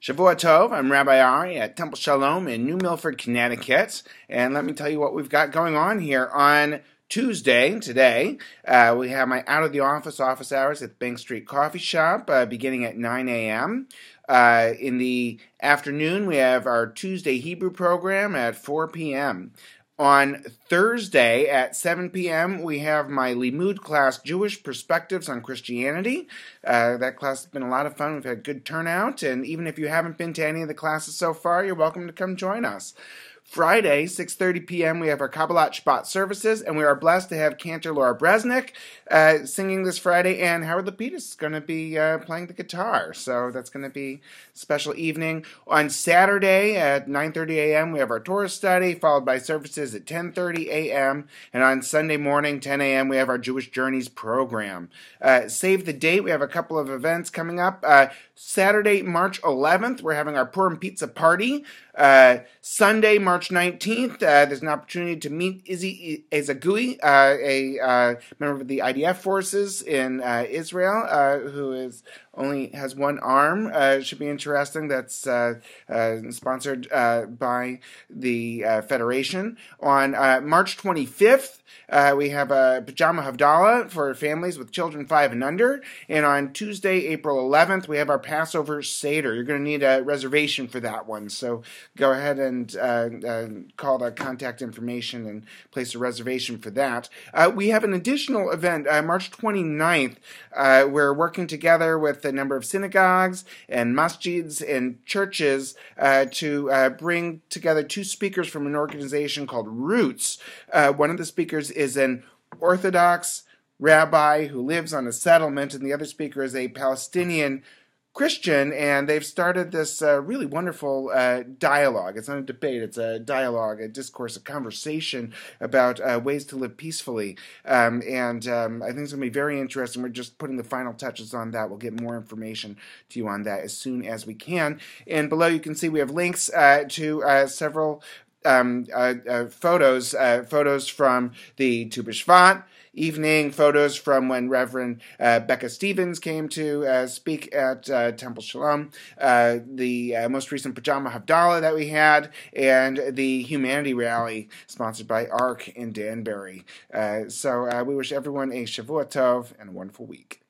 Shavua Tov, I'm Rabbi Ari at Temple Sholom in New Milford, Connecticut. And let me tell you what we've got going on here on Tuesday, today. Uh, we have my out of the office office hours at Bank Street Coffee Shop uh, beginning at 9 a.m. Uh, in the afternoon, we have our Tuesday Hebrew program at 4 p.m. On Thursday at 7 p.m., we have my Limud class, Jewish Perspectives on Christianity. Uh, that class has been a lot of fun. We've had good turnout, and even if you haven't been to any of the classes so far, you're welcome to come join us. Friday, 6.30 p.m., we have our Kabbalat Shabbat services, and we are blessed to have Cantor Laura Bresnik uh, singing this Friday, and Howard Lapidus is going to be uh, playing the guitar, so that's going to be a special evening. On Saturday at 9.30 a.m., we have our Torah study, followed by services at 10.30 a.m., and on Sunday morning, 10 a.m., we have our Jewish Journeys program. Uh, save the date, we have a couple of events coming up. Uh, Saturday, March 11th, we're having our Purim Pizza Party. Uh, Sunday, March 19th, uh, there's an opportunity to meet Izzy Ezagui, uh, a uh, member of the IDF forces in uh, Israel, uh, who is only has one arm. Uh, should be interesting. That's uh, uh, sponsored uh, by the uh, Federation. On uh, March 25th, we have a pajama havdalah for families with children five and under. And on Tuesday, April 11th, we have our Passover Seder. You're going to need a reservation for that one. So go ahead and call the contact information and place a reservation for that. we have an additional event, March 29th. we're working together with a number of synagogues and masjids and churches uh, to uh, bring together two speakers from an organization called Roots. Uh, one of the speakers is an Orthodox rabbi who lives on a settlement, and the other speaker is a Palestinian Christian, and they've started this uh, really wonderful uh, dialogue. It's not a debate; it's a dialogue, a discourse, a conversation about uh, ways to live peacefully. Um, and um, I think it's going to be very interesting. We're just putting the final touches on that. We'll get more information to you on that as soon as we can. And below, you can see we have links uh, to uh, several um, uh, photos, photos from the Tu B'Shvat evening, photos from when Reverend uh, Becca Stevens came to uh, speak at uh, Temple Sholom, uh, the uh, most recent Pajama Havdalah that we had, and the Humanity Rally sponsored by ARC in Danbury. Uh, so we wish everyone a Shavua Tov and a wonderful week.